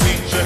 feature.